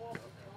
Oh,